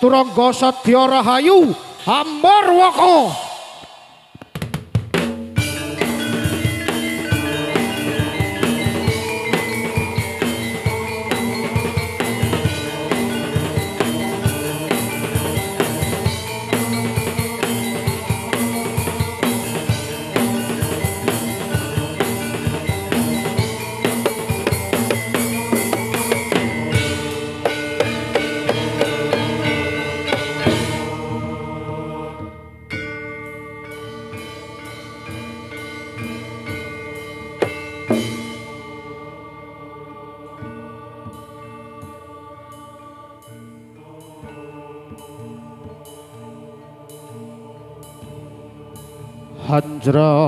turangga sedya rahayu amarwaka Vajra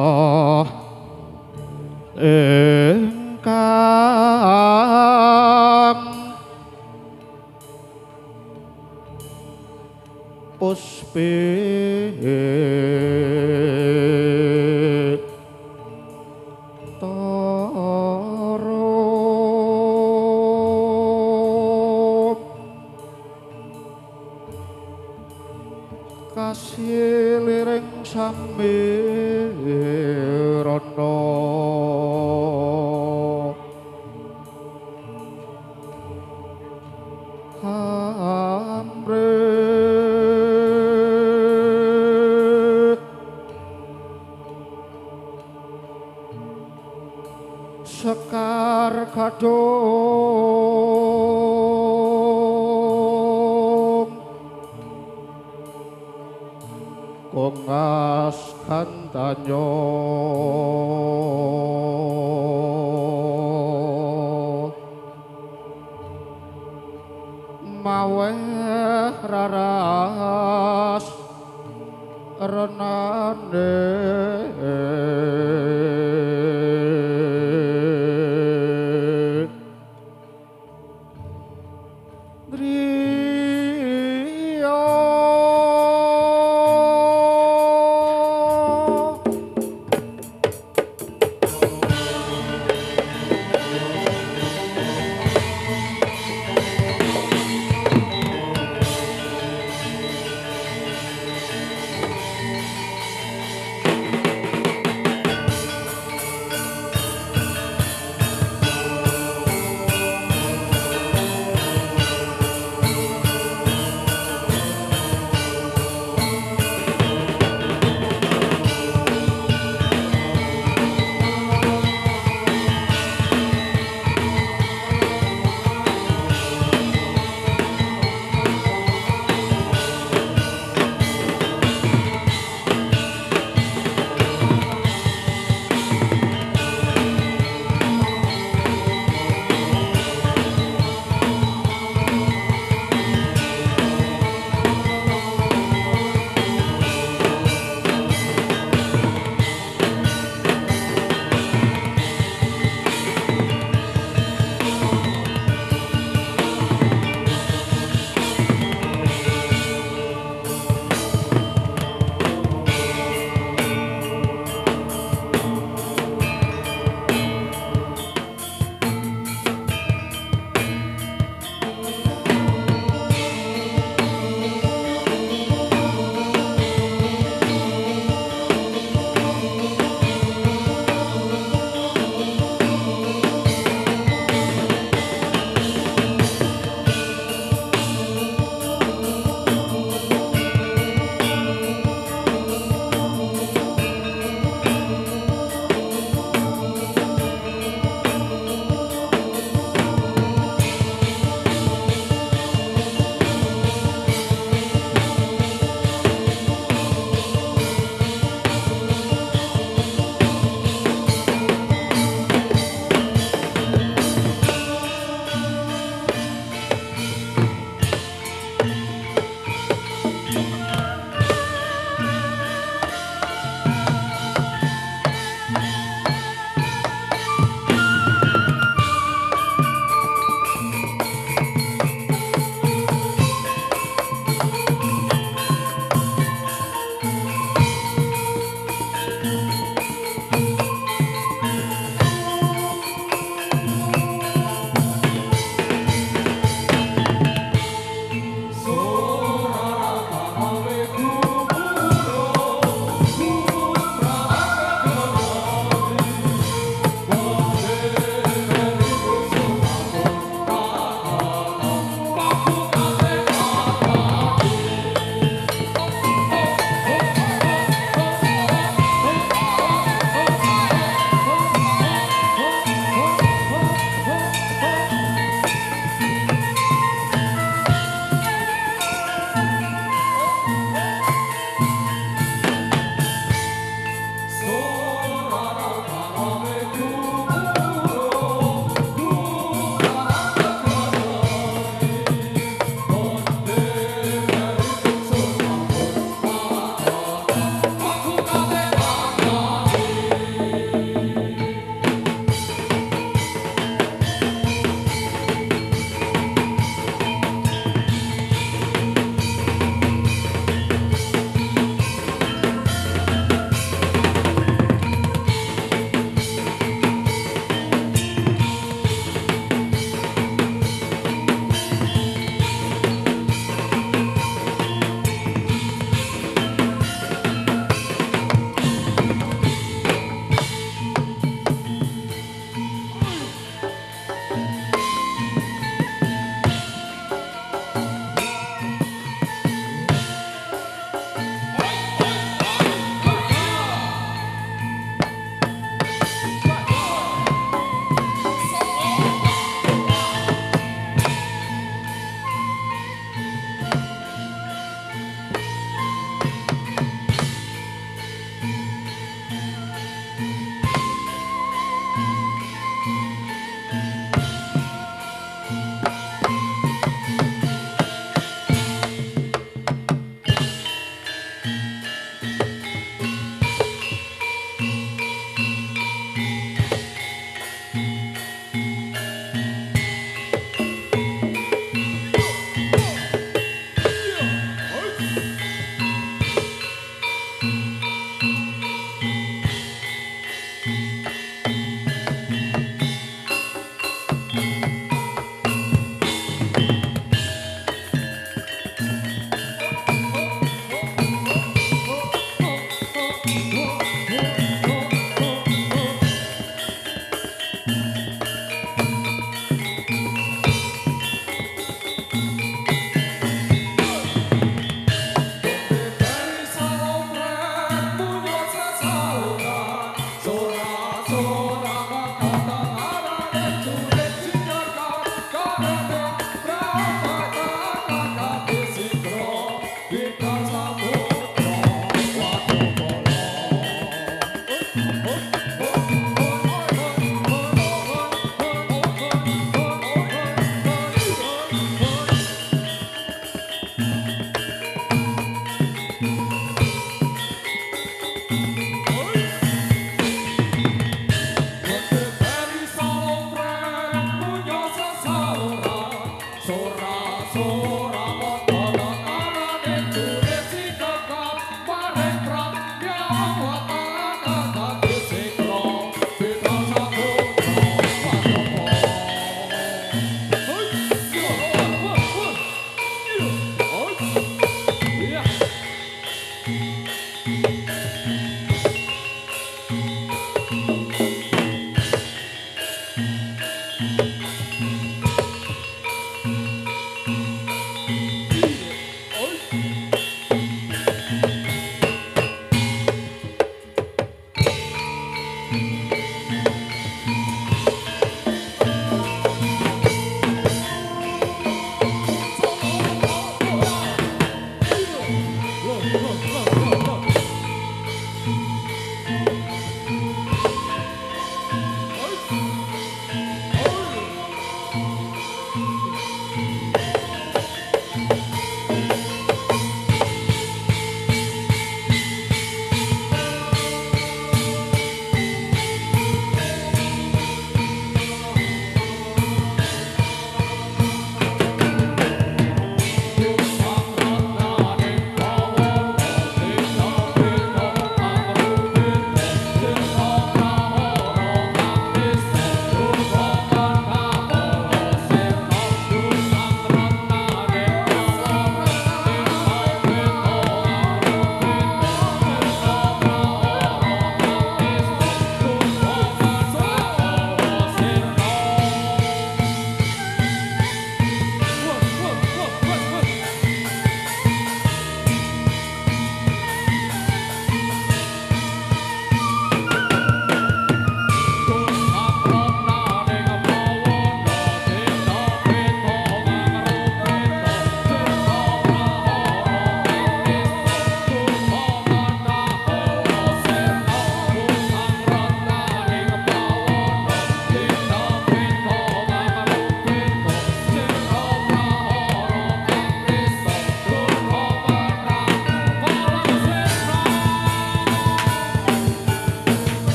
ঘটো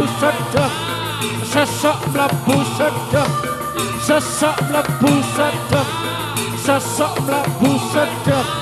mlebu sedap sesak mlebu sedap sesak mlebu sedap sesak mlebu sedap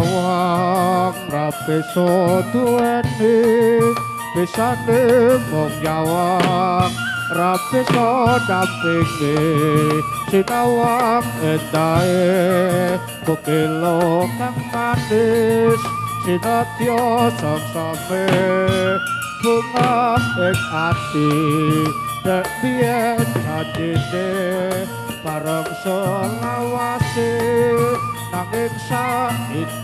nyawang rapi so duweni bisa nembong nyawang rapi so dampingi sinawang endae kukilo kang manis sinatyo sangsame bunga ing ati dek biyen jadine bareng selawase nanging saiki